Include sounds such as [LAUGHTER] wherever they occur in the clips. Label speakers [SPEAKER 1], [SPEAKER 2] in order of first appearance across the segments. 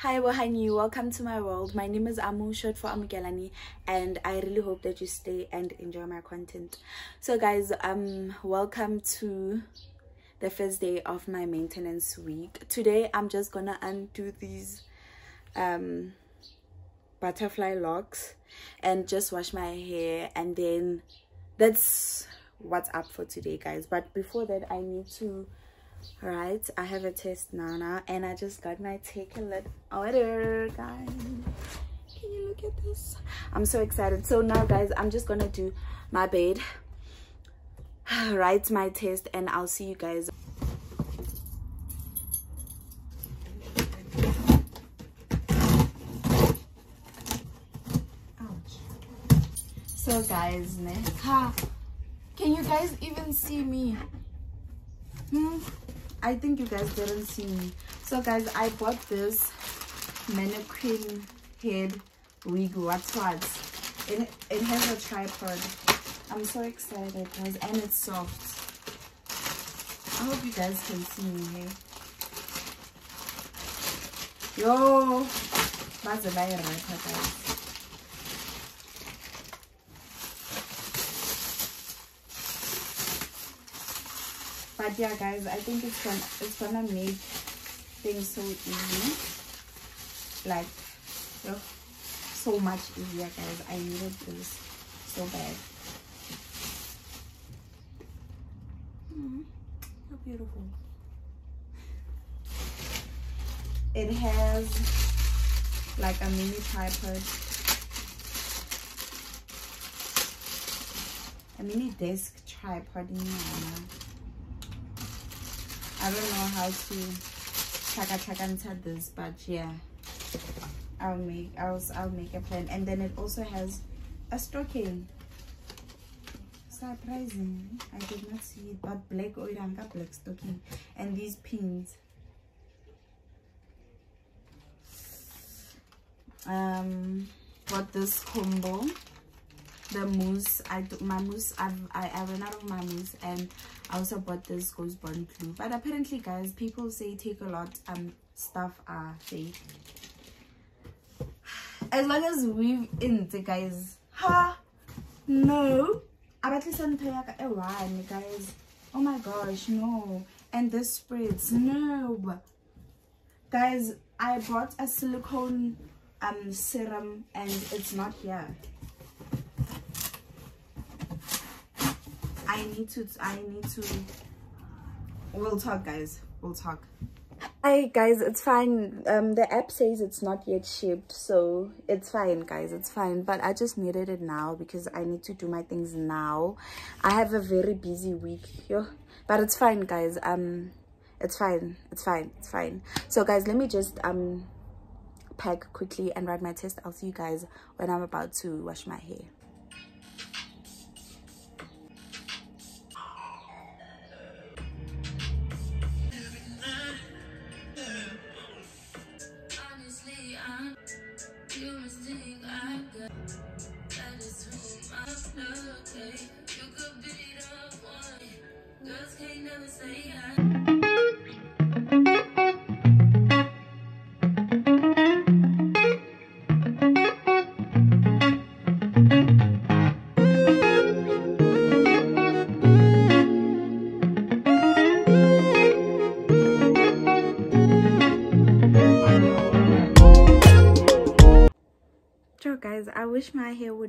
[SPEAKER 1] Hi Wahani, welcome to my world. My name is Amu, short for Amukelani, and I really hope that you stay and enjoy my content. So guys, um welcome to the first day of my maintenance week. Today I'm just gonna undo these um butterfly locks and just wash my hair and then that's what's up for today guys but before that i need to right i have a test now now and i just got my Takealot order guys. Can you look at this? I'm so excited. So now guys i'm just gonna do my bed. [SIGHS] Write my test and i'll see you guys. So guys can you guys even see me? Hmm i think you guys didn't see me. So guys i bought this mannequin head wig what's what? It, it has a tripod. I'm so excited guys and it's soft. I hope you guys can see me here. Yo baze bayirapha guys but yeah guys i think it's gonna it's gonna make things so easy. Like oh, so much easier guys. I needed this so bad. Mm, how beautiful. It has like a mini tripod. A mini desk tripod in here I don't know how to chaka chaka inside this, but yeah, I'll make I'll I'll make a plan. And then it also has a stocking. Surprising, I did not see it, but black oil black stocking, and these pins. Um, got this combo the mousse. I took my mousse. I've, i i ran out of my mousse and i also bought this ghost bond glue. But apparently guys people say Takealot um stuff are fake. As long as we've in the guys ha no. One guys. Oh my gosh no. And this spreads no. Guys i bought a silicone um serum and it's not here I need to I need to we'll talk guys. We'll talk. Hi guys. It's fine. Um the app says it's not yet shipped so it's fine guys. It's fine. But i just needed it now because i need to do my things now. I have a very busy week yo but it's fine guys. Um it's fine. It's fine. It's fine. So guys let me just um pack quickly and write my test. I'll see you guys when i'm about to wash my hair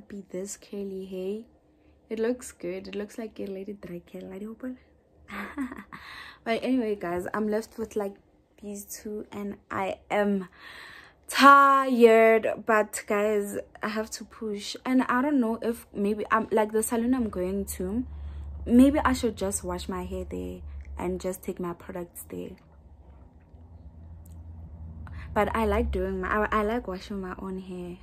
[SPEAKER 1] hair be this curly hey? It looks good. It looks like a lady dry [LAUGHS] but anyway guys i'm left with like these two and i am tired. But guys i have to push. And i don't know if maybe i'm like the salon i'm going to maybe i should just wash my hair there and just take my products there. But i like doing my i, I like washing my own hair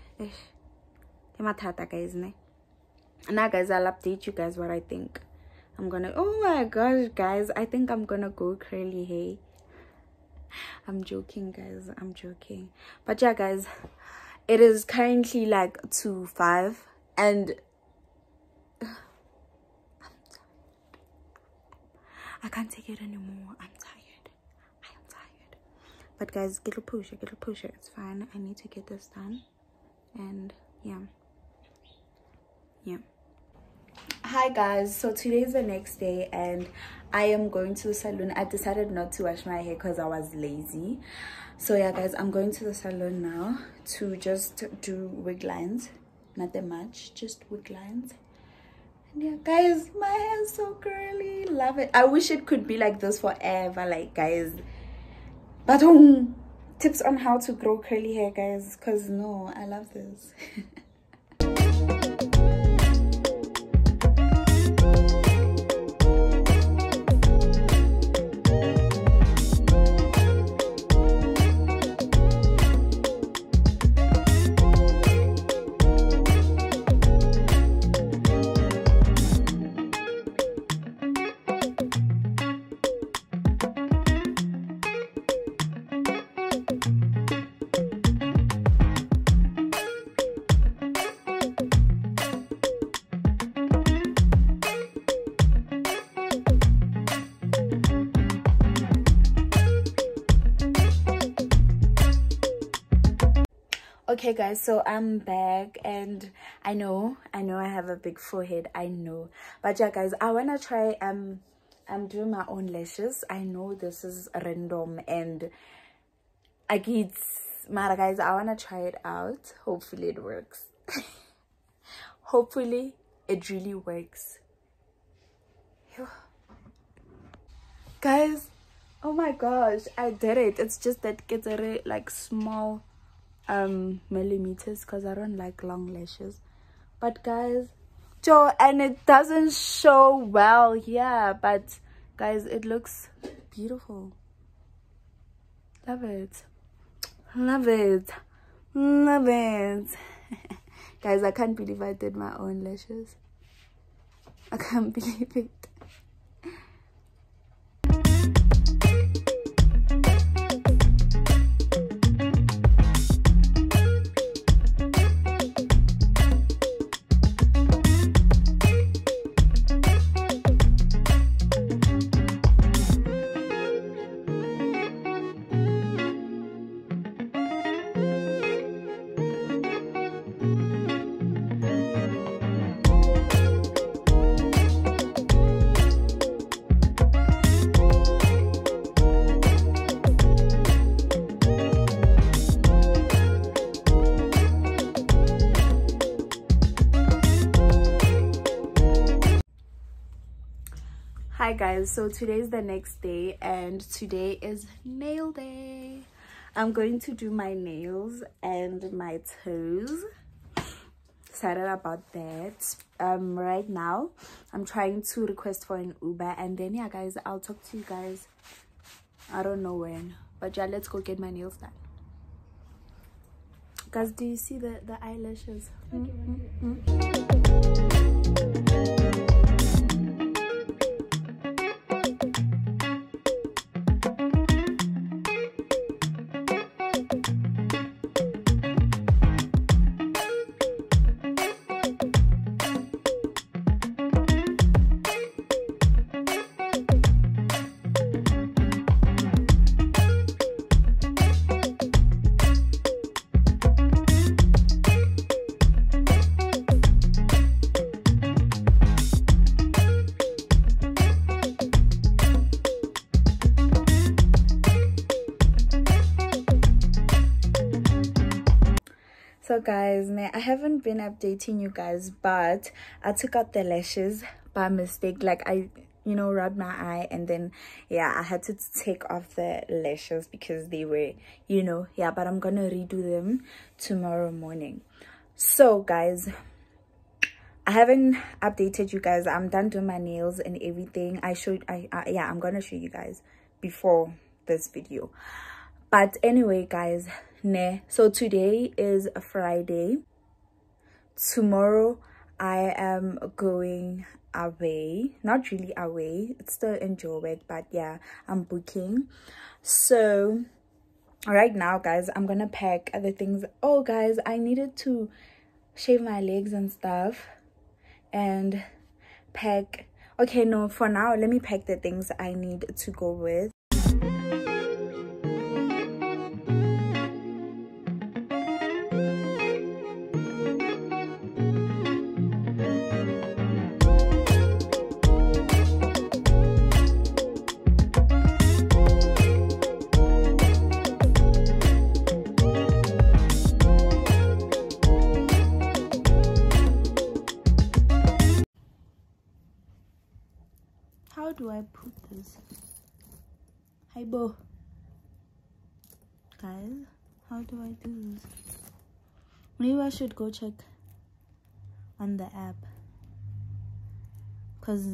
[SPEAKER 1] matata guys now guys i'll update you guys what i think. I'm gonna oh my gosh guys i think i'm gonna go curly hair i'm joking guys i'm joking. But yeah guys it is currently like two five and i can't take it anymore. I'm tired. I am tired. But guys get a pusher get a pusher. It's fine. I need to get this done. And yeah yeah. Hi guys. So today is the next day and i am going to the salon. I decided not to wash my hair because i was lazy. So yeah guys i'm going to the salon now to just do wig lines. Not that much just wig lines. And yeah guys my hair is so curly. Love it. I wish it could be like this forever like guys. But um tips on how to grow curly hair guys because no i love this [LAUGHS] okay guys so i'm back and i know i know i have a big forehead i know. But yeah guys i want to try um i'm doing my own lashes. I know this is random and i get matter guys i want to try it out. Hopefully it works. [LAUGHS] Hopefully it really works. Guys oh my gosh i did it. It's just that it's a like small um millimeters because i don't like long lashes. But guys joe and it doesn't show well yeah but guys it looks beautiful. Love it. Love it. Love it. [LAUGHS] Guys i can't believe i did my own lashes. I can't [LAUGHS] believe it hi guys. So today's the next day and today is nail day. I'm going to do my nails and my toes. Excited about that. Um right now i'm trying to request for an uber and then yeah guys i'll talk to you guys. I don't know when but yeah let's go get my nails done. Guys do you see the the eyelashes? Mm -hmm. So guys man, i haven't been updating you guys but i took out the lashes by mistake. Like i you know rubbed my eye and then yeah i had to take off the lashes because they were you know yeah but i'm gonna redo them tomorrow morning. So guys i haven't updated you guys. I'm done doing my nails and everything. I showed i, I yeah i'm gonna show you guys before this video. But anyway guys so today is a friday. Tomorrow i am going away. Not really away. It's still in Joburg but yeah i'm booking. So right now guys i'm gonna pack other things. Oh guys i needed to shave my legs and stuff and pack. Okay no for now let me pack the things i need to go with hi bo guys how do i do this? Maybe i should go check on the app. Because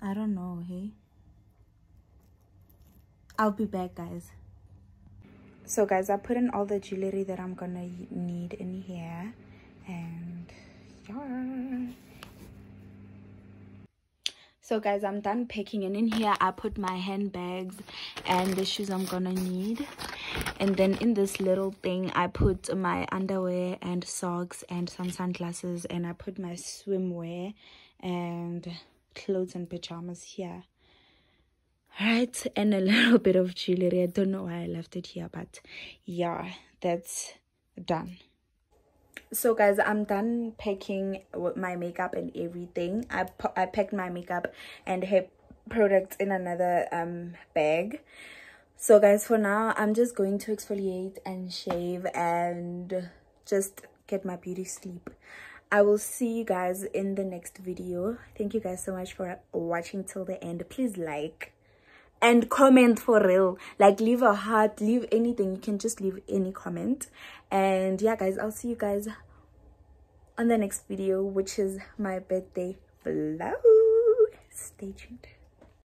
[SPEAKER 1] i don't know hey? I'll be back guys. So guys i put in all the jewelry that i'm gonna need in here so guys i'm done packing and in here i put my handbags and the shoes i'm gonna need. And then in this little thing i put my underwear and socks and some sunglasses and i put my swimwear and clothes and pajamas here. Right and a [LAUGHS] little bit of jewelry. I don't know why i left it here but yeah that's done so guys i'm done packing my makeup and everything. I i packed my makeup and hair products in another um bag. So guys for now i'm just going to exfoliate and shave and just get my beauty sleep. I will see you guys in the next video. Thank you guys so much for watching till the end. Please like and comment for real. Like leave a heart leave anything. You can just leave any comment. And yeah guys i'll see you guys on the next video which is my birthday vlog. Stay tuned